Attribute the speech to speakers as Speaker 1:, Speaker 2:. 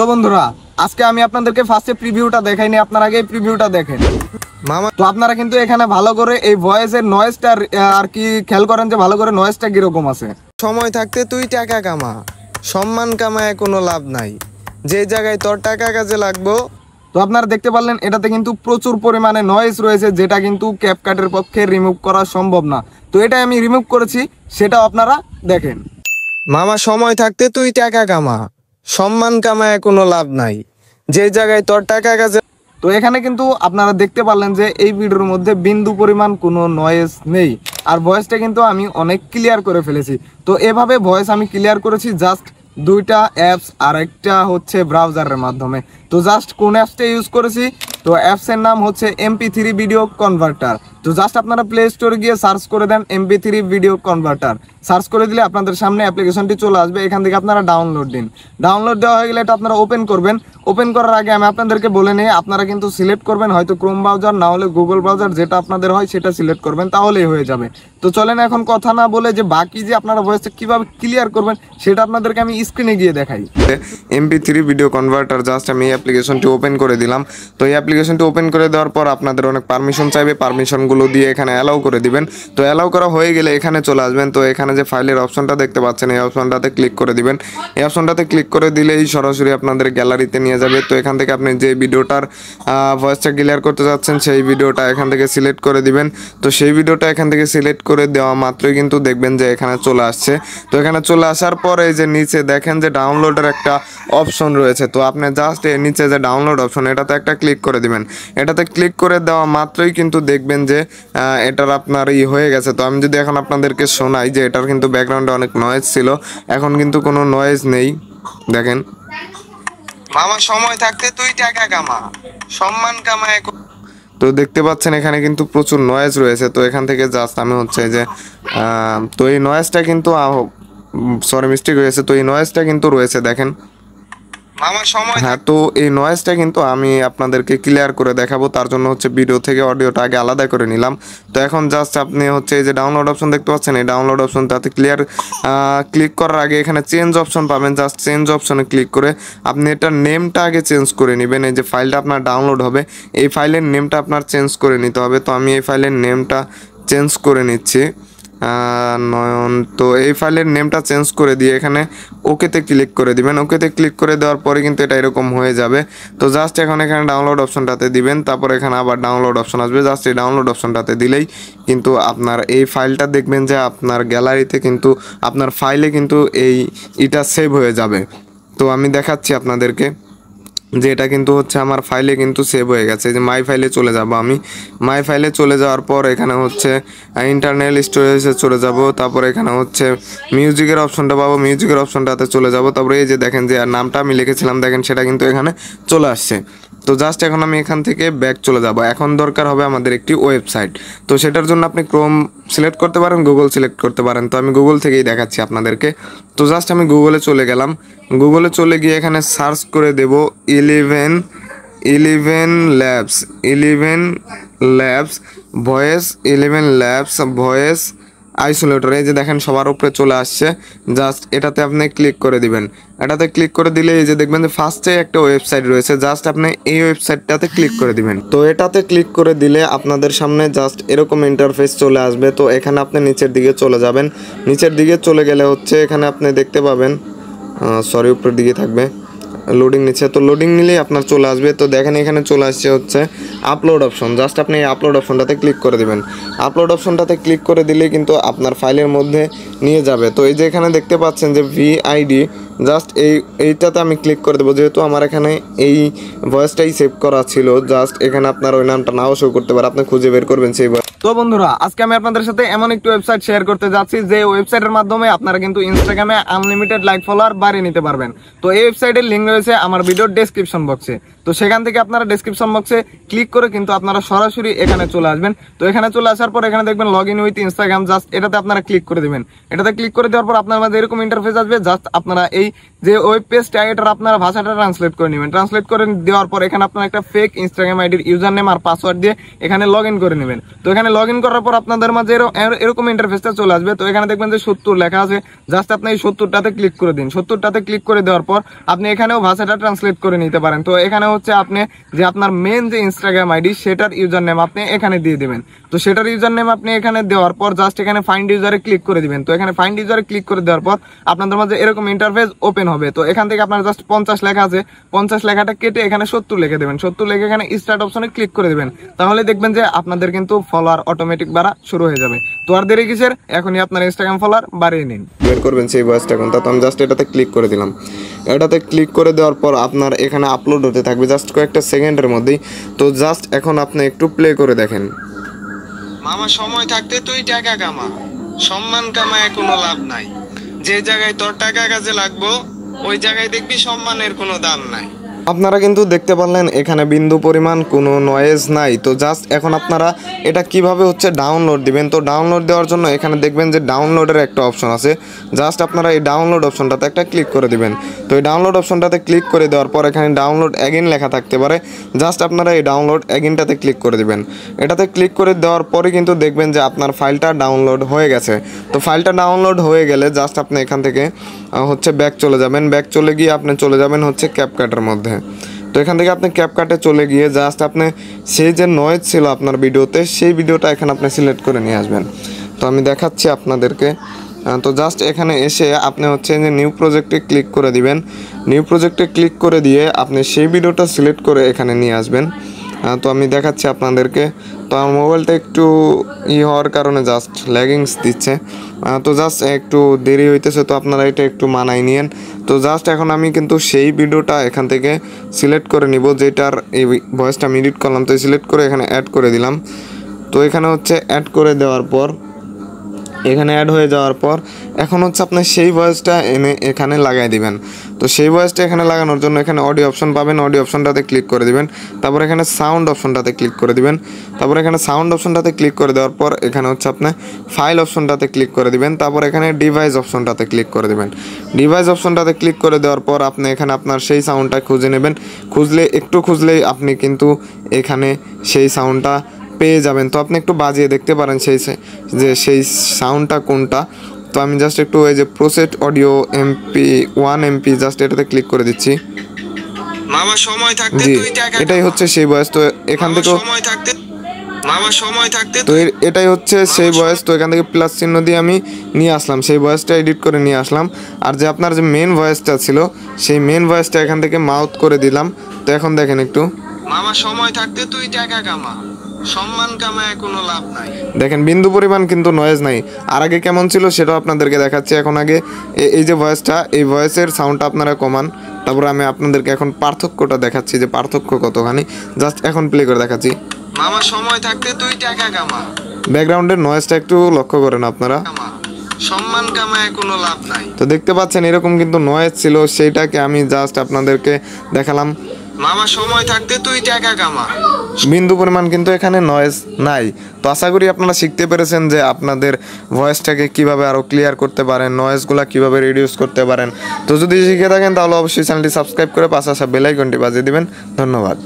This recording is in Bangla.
Speaker 1: তো বন্ধুরা আজকে আমি আপনাদেরকে ফার্স্টে প্রিভিউটা দেখাইনি আপনার আগে প্রিভিউটা দেখেন।
Speaker 2: মামা
Speaker 1: তো আপনারা কিন্তু এখানে ভালো করে এই ভয়েসের নয়েজটা আর কি খেয়াল করেন যে ভালো করে নয়েজটা কীরকম আছে।
Speaker 2: সময় থাকতে তুই টাকা কামা সম্মান কামায় কোনো লাভ নাই। যে জায়গায় তোর টাকা কাজে লাগবো।
Speaker 1: তো আপনারা দেখতে পারলেন এটাতে কিন্তু প্রচুর পরিমাণে নয়েজ রয়েছে যেটা কিন্তু ক্যাপকাটের পক্ষে রিমুভ করা সম্ভব না। তো এটা আমি রিমুভ করেছি সেটা আপনারা দেখেন।
Speaker 2: মামা সময় থাকতে তুই টাকা কামা। সম্মান কামায় কোনো লাভ নাই। যে জায়গায় তোর টাকা গেছে
Speaker 1: তো এখানে কিন্তু আপনারা দেখতে পারলেন যে এই ভিডিওর মধ্যে বিন্দু পরিমাণ কোনো নয়েজ নেই। আর ভয়েসটা কিন্তু আমি অনেক ক্লিয়ার করে ফেলেছি। তো এভাবে ভয়েস আমি ক্লিয়ার করেছি জাস্ট দুইটা অ্যাপস আর একটা হচ্ছে ব্রাউজারের মাধ্যমে। তো জাস্ট কোন অ্যাপসটা ইউজ করেছি? তো অ্যাপসের নাম হচ্ছে এমপি থ্রি ভিডিও কনভার্টার তো জাস্ট আপনারা প্লে স্টোরে গিয়ে সার্চ করে দেন MP three video converter search করে দিলে আপনাদের সামনে অ্যাপ্লিকেশনটি চলে আসবে। এখান থেকে আপনারা ডাউনলোড দিন। ডাউনলোড দেওয়া হয়ে গেলে এটা আপনারা ওপেন করবেন। ওপেন করার আগে আমি আপনাদেরকে বলে নিই, আপনারা কিন্তু সিলেক্ট করবেন, হয়তো ক্রোম ব্রাউজার না হলে গুগল ব্রাউজার যেটা আপনাদের হয় সেটা সিলেক্ট করবেন, তাহলেই হয়ে যাবে। তো চলেন এখন কথা না বলে যে বাকি যে আপনারা ভয়েসটা কীভাবে ক্লিয়ার করবেন, সেটা আপনাদেরকে আমি স্ক্রিনে গিয়ে দেখাই।
Speaker 2: MP three video converter just আমি অ্যাপ্লিকেশনটি ওপেন করে দিলাম। তো এই অ্যাপ্লিকেশনটি ওপেন করে দেওয়ার পর আপনাদের অনেক পারমিশন চাইবে পারমিশনগুলো দিয়ে এখানে অ্যালাউ করে দিবেন। তো অ্যালাউ করা হয়ে গেলে এখানে চলে আসবেন। তো এখানে যে ফাইলের অপশনটা দেখতে পাচ্ছেন, এই অপশনটাতে ক্লিক করে দিবেন। এই অপশনটাতে ক্লিক করে দিলেই সরাসরি আপনাদের গ্যালারিতে নিয়ে যাবে। তো এখান থেকে আপনি যে ভিডিওটার ভয়েসটা ক্লিয়ার করতে যাচ্ছেন সেই ভিডিওটা এখান থেকে সিলেক্ট করে দিবেন। তো সেই ভিডিওটা এখান থেকে সিলেক্ট করে দেওয়া মাত্রই কিন্তু দেখবেন যে এখানে চলে আসছে। তো এখানে চলে আসার পরে এই যে নিচে দেখেন যে ডাউনলোডের একটা অপশন রয়েছে। তো আপনি জাস্ট এর নিচে যে ডাউনলোড অপশন এটাতে একটা ক্লিক করে দিবেন। এটাতে ক্লিক করে দেওয়া মাত্রই কিন্তু দেখবেন যে এটার আপনার ই হয়ে গেছে। তো আমি যদি এখন আপনাদেরকে শোনাই যে এটার কিন্তু ব্যাকগ্রাউন্ডে অনেক নয়েজ ছিল এখন কিন্তু কোনো নয়েজ নেই। দেখেন। মামা সময় থাকতে তুই টাকা কামা। সম্মান কামায় তো দেখতে পাচ্ছেন এখানে কিন্তু প্রচুর নয়েজ রয়েছে। তো এখান থেকে জাস্ট আমি হচ্ছে যে তো এই নয়েজটা কিন্তু সরি মিস্টেক হয়েছে। তো এই নয়েজটা কিন্তু রয়েছে দেখেন। আমার সময় হ্যাঁ তো এই নয়েজটা কিন্তু আমি আপনাদেরকে ক্লিয়ার করে দেখাবো। তার জন্য হচ্ছে ভিডিও থেকে অডিওটা আগে আলাদা করে নিলাম। তো এখন জাস্ট আপনি হচ্ছে এই যে ডাউনলোড অপশন দেখতে পাচ্ছেন এই ডাউনলোড অপশন তাতে ক্লিয়ার ক্লিক করার আগে এখানে চেঞ্জ অপশন পাবেন। জাস্ট চেঞ্জ অপশনে ক্লিক করে আপনি এটার নেমটা আগে চেঞ্জ করে নেবেন। এই যে ফাইলটা আপনার ডাউনলোড হবে এই ফাইলের নেমটা আপনার চেঞ্জ করে নিতে হবে। তো আমি এই ফাইলের নেমটা চেঞ্জ করে নিচ্ছি। নয়ন, তো এই ফাইলের নেমটা চেঞ্জ করে দিয়ে এখানে ওকেতে ক্লিক করে দিবেন। ওকেতে ক্লিক করে দেওয়ার পরে কিন্তু এটা এরকম হয়ে যাবে। তো জাস্ট এখন এখানে ডাউনলোড অপশনটাতে দিবেন, তারপর এখানে আবার ডাউনলোড অপশন আসবে। জাস্ট এই ডাউনলোড অপশনটাতে দিলেই কিন্তু আপনার এই ফাইলটা দেখবেন যে আপনার গ্যালারিতে কিন্তু, আপনার ফাইলে কিন্তু এই এটা সেভ হয়ে যাবে। তো আমি দেখাচ্ছি আপনাদেরকে। যে এটা কিন্তু হচ্ছে আমার ফাইলে কিন্তু সেভ হয়ে গেছে। যে মাই ফাইলে চলে যাব আমি। মাই ফাইলে চলে যাওয়ার পর এখানে হচ্ছে ইন্টারনাল স্টোরেজে চলে যাব। তারপর এখানে হচ্ছে মিউজিকের অপশনটা পাবো। মিউজিকের অপশনটাতে চলে যাব। তারপরে এই যে দেখেন যে নামটা আমি লিখেছিলাম, দেখেন সেটা কিন্তু এখানে চলে আসছে। তো জাস্ট এখন আমি এখান থেকে ব্যাক চলে যাব। এখন দরকার হবে আমাদের একটি ওয়েবসাইট তো সেটার জন্য আপনি ক্রোম সিলেক্ট করতে পারেন গুগল সিলেক্ট করতে পারেন। তো আমি গুগল থেকেই দেখাচ্ছি আপনাদেরকে। তো জাস্ট আমি গুগলে চলে গেলাম। গুগলে চলে গিয়ে এখানে সার্চ করে দেব Eleven Eleven Labs Eleven Labs voice Eleven Labs voice isolator, এই যে দেখেন সবার উপরে চলে আসছে। জাস্ট এটাতে আপনি ক্লিক করে দিবেন। এটাতে ক্লিক করে দিলে এই যে দেখবেন যে ফার্স্টে একটা ওয়েবসাইট রয়েছে। জাস্ট আপনি এই ওয়েবসাইটটাতে ক্লিক করে দিবেন। তো এটাতে ক্লিক করে দিলে আপনাদের সামনে জাস্ট এরকম ইন্টারফেস চলে আসবে। তো এখানে আপনি নিচের দিকে চলে যাবেন। নিচের দিকে চলে গেলে হচ্ছে এখানে আপনি দেখতে পাবেন সরি, উপরের দিকে থাকবে। লোডিং নিচ্ছে। তো লোডিং নিলেই আপনার চলে আসবে। তো দেখেন এখানে চলে আসছে হচ্ছে আপলোড অপশন জাস্ট আপনি এই আপলোড অপশনটাতে ক্লিক করে দিবেন। আপলোড অপশনটাতে ক্লিক করে দিলেই কিন্তু আপনার ফাইলের মধ্যে নিয়ে যাবে। তো এই যে এখানে দেখতে পাচ্ছেন যে ভিআইডি জাস্ট এই, এইটাতে আমি ক্লিক করে দেবো। যেহেতু আমার এখানে এই ভয়েসটাই সেভ করা ছিল জাস্ট এখানে আপনার ওই নামটা নাও শো করতে পারে। আপনি খুঁজে বের করবেন সেই
Speaker 1: তো বন্ধুরা, আজকে আমি আপনাদের সাথে এমন একটি ওয়েবসাইট শেয়ার করতে যাচ্ছি, যে ওয়েবসাইটের মাধ্যমে আপনারা কিন্তু ইনস্টাগ্রামে আনলিমিটেড লাইক ফলোয়ার বাড়িয়ে নিতে পারবেন। তো এই ওয়েবসাইটের লিঙ্ক রয়েছে আমার ভিডিওর ডেসক্রিপশন বক্সে তো সেখান থেকে আপনারা ডেসক্রিপশন বক্সে ক্লিক করে কিন্তু আপনারা সরাসরি এখানে চলে আসবেন। তো এখানে চলে আসার পর এখানে দেখবেন log in with Instagram just এটাতে আপনারা ক্লিক করে দিবেন। এটাতে ক্লিক করে দেওয়ার পর আপনার মাঝে এরকম ইন্টারফেস আসবে জাস্ট আপনারা এই যে ওয়েব পেজটা এটার আপনারা ভাষাটা ট্রান্সলেট করে নেবেন। ট্রান্সলেট করে দেওয়ার পর এখানে আপনারা একটা ফেক ইনস্টাগ্রাম আইডির ইউজার নেম আর পাসওয়ার্ড দিয়ে এখানে লগ ইন করে নেবেন। তো এখানে লগ ইন করার পর আপনাদের মাঝে এরো- এরকম ইন্টারফেসটা চলে আসবে। তো এখানে দেখবেন যে সত্তর লেখা আছে। জাস্ট আপনি এই সত্তরটাতে ক্লিক করে দিন। সত্তরটাতে ক্লিক করে দেওয়ার পর আপনি এখানেও ভাষাটা ট্রান্সলেট করে নিতে পারেন। তো এখানে হচ্ছে আপনি যে আপনার মেন যে ইনস্টাগ্রাম আইডি সেটার ইউজার নেম আপনি এখানে দিয়ে দিবেন। তো সেটার ইউজার নেম আপনি এখানে দেওয়ার পর জাস্ট এখানে ফাইন্ড ইউজারে ক্লিক করে দিবেন। তো এখানে ফাইন্ড ইউজারে ক্লিক করে দেওয়ার পর আপনাদের মাঝে এরকম ইন্টারফেস ওপেন হবে। তো এখান থেকে আপনার জাস্ট পঞ্চাশ লেখা আছে। পঞ্চাশ লেখাটা কেটে এখানে সত্তর লিখে দেবেন। সত্তর লিখে এখানে স্টার্ট অপশনে ক্লিক করে দেবেন। তাহলে দেখবেন যে আপনাদের কিন্তু ফলোয়ার অটোমেটিক বাড়া শুরু হয়ে যাবে। তো আর দেরি কিসের? এখনই আপনার ইনস্টাগ্রাম ফলোয়ার বাড়িয়ে নিন।
Speaker 2: বের করবেন সেই বয়সটা এখন। তো আমি জাস্ট এটাতে ক্লিক করে দিলাম। এটাতে ক্লিক করে দেওয়ার পর আপনার এখানে আপলোড হতে থাকবে জাস্ট কয়েকটা সেকেন্ডের মধ্যেই। তো জাস্ট এখন আপনি একটু প্লে করে দেখেন।
Speaker 1: মামা, সময় থাকতে তুই টাকা কামা। সম্মান কামায় কোনো লাভ নাই। যে জায়গায় তোর টাকা কাজে লাগবো, ওই জায়গায় দেখবি সম্মানের কোনো দাম নাই।
Speaker 2: আপনারা কিন্তু দেখতে পারলেন, এখানে বিন্দু পরিমাণ কোনো নয়েজ নাই। তো জাস্ট এখন আপনারা এটা কীভাবে হচ্ছে ডাউনলোড দিবেন? তো ডাউনলোড দেওয়ার জন্য এখানে দেখবেন যে ডাউনলোডের একটা অপশন আছে। জাস্ট আপনারা এই ডাউনলোড অপশনটাতে একটা ক্লিক করে দিবেন। তো এই ডাউনলোড অপশনটাতে ক্লিক করে দেওয়ার পর এখানে ডাউনলোড অ্যাগেন লেখা থাকতে পারে। জাস্ট আপনারা এই ডাউনলোড অ্যাগেনটাতে ক্লিক করে দিবেন। এটাতে ক্লিক করে দেওয়ার পরে কিন্তু দেখবেন যে আপনার ফাইলটা ডাউনলোড হয়ে গেছে। তো ফাইলটা ডাউনলোড হয়ে গেলে জাস্ট আপনি এখান থেকে হচ্ছে ব্যাক চলে যাবেন। ব্যাক চলে গিয়ে আপনি চলে যাবেন হচ্ছে ক্যাপকাটের মধ্যে। তো এখান থেকে আপনি ক্যাপকাটে চলে গিয়ে জাস্ট আপনি সেই যে নয়েজ ছিল আপনার ভিডিওতে সেই ভিডিওটা এখানে আপনি সিলেক্ট করে নিয়ে আসবেন। তো আমি দেখাচ্ছি আপনাদেরকে। তো জাস্ট এখানে এসে আপনি হচ্ছে যে নিউ প্রজেক্টে ক্লিক করে দিবেন। নিউ প্রজেক্টে ক্লিক করে দিয়ে আপনি সেই ভিডিওটা সিলেক্ট করে এখানে নিয়ে আসবেন। তো আমি দেখাচ্ছি আপনাদেরকে। তো আমার মোবাইলটা একটু ই হওয়ার কারণে জাস্ট ল্যাগিংস দিচ্ছে। তো জাস্ট একটু দেরি হইতেছে, তো আপনারা এটা একটু মানাই নিয়েন। তো জাস্ট এখন আমি কিন্তু সেই ভিডিওটা এখান থেকে সিলেক্ট করে নিব, যেটার এই ভয়েসটা আমি এডিট করলাম, তো সিলেক্ট করে এখানে অ্যাড করে দিলাম। তো এখানে হচ্ছে অ্যাড করে দেওয়ার পর এখানে অ্যাড হয়ে যাওয়ার পর, এখন হচ্ছে আপনি সেই ভয়েসটা এনে এখানে লাগাই দিবেন। তো সেই ভয়েসটা এখানে লাগানোর জন্য এখানে অডিও অপশন পাবেন অডিও অপশনটাতে ক্লিক করে দিবেন। তারপর এখানে সাউন্ড অপশনটাতে ক্লিক করে দিবেন। তারপর এখানে সাউন্ড অপশনটাতে ক্লিক করে দেওয়ার পর, এখানে হচ্ছে আপনি ফাইল অপশনটাতে ক্লিক করে দিবেন। তারপর এখানে ডিভাইস অপশনটাতে ক্লিক করে দিবেন। ডিভাইস অপশনটাতে ক্লিক করে দেওয়ার পর, আপনি এখানে আপনার সেই সাউন্ডটা খুঁজে নেবেন। খুঁজলে, একটু খুঁজলেই আপনি কিন্তু এখানে সেই সাউন্ডটা পেয়ে যাবেন। তো আপনি একটু বাজিয়ে দেখতে পারেন সেই যে সেই সাউন্ডটা কোনটা। তো আমি জাস্ট একটু এই যে প্রোসেট audio MP one MP just এটাতে ক্লিক করে দিচ্ছি।
Speaker 1: মামা সময় থাকতে
Speaker 2: জি এটাই হচ্ছে সেই বয়স। তো এখান
Speaker 1: মামা
Speaker 2: থেকেও
Speaker 1: সময় থাকতে মামা সময় থাকতে
Speaker 2: তো এটাই হচ্ছে সেই বয়স। তো এখান থেকে প্লাস চিহ্ন দিয়ে আমি নিয়ে আসলাম। সেই ভয়েসটা এডিট করে নিয়ে আসলাম। আর যে আপনার যে মেন ভয়েসটা ছিল সেই মেন ভয়েসটা এখান থেকে মাউথ করে দিলাম। তো এখন দেখেন একটু।
Speaker 1: মামা সময় থাকতে তুই টাকা কামা। সম্মান কামায় কোনো লাভ নাই।
Speaker 2: দেখেন বিন্দু পরিমাণ কিন্তু নয়েজ নাই। আর আগে কেমন ছিল সেটাও আপনাদেরকে দেখাচ্ছি এখন আগে। এই যে ভয়েসটা এই ভয়েসের সাউন্ডটা আপনারা কমান। তারপরে আমি আপনাদেরকে এখন পার্থক্যটা দেখাচ্ছি যে পার্থক্য কতখানি। জাস্ট এখন প্লে করে দেখাচ্ছি।
Speaker 1: মামা সময় থাকতে তুই টাকা কামা।
Speaker 2: ব্যাকগ্রাউন্ডের নয়েজটা একটু লক্ষ্য করেন আপনারা।
Speaker 1: সম্মান কামায় কোনো লাভ নাই।
Speaker 2: তো দেখতে পাচ্ছেন এরকম কিন্তু নয়েজ ছিল সেইটাকে আমি জাস্ট আপনাদেরকে দেখালাম।
Speaker 1: মামা, সময় থাকতে তুই টাকা কামা।
Speaker 2: বিন্দু পরিমাণ কিন্তু এখানে নয়েজ নাই। তো আশা করি আপনারা শিখতে পেরেছেন যে আপনাদের ভয়েসটাকে কীভাবে আরও ক্লিয়ার করতে পারেন নয়েজগুলো কীভাবে রিডিউস করতে পারেন। তো যদি শিখে থাকেন, তাহলে অবশ্যই চ্যানেলটি সাবস্ক্রাইব করে পাশে আসা বেলাইকনটি বাজিয়ে দিবেন। ধন্যবাদ।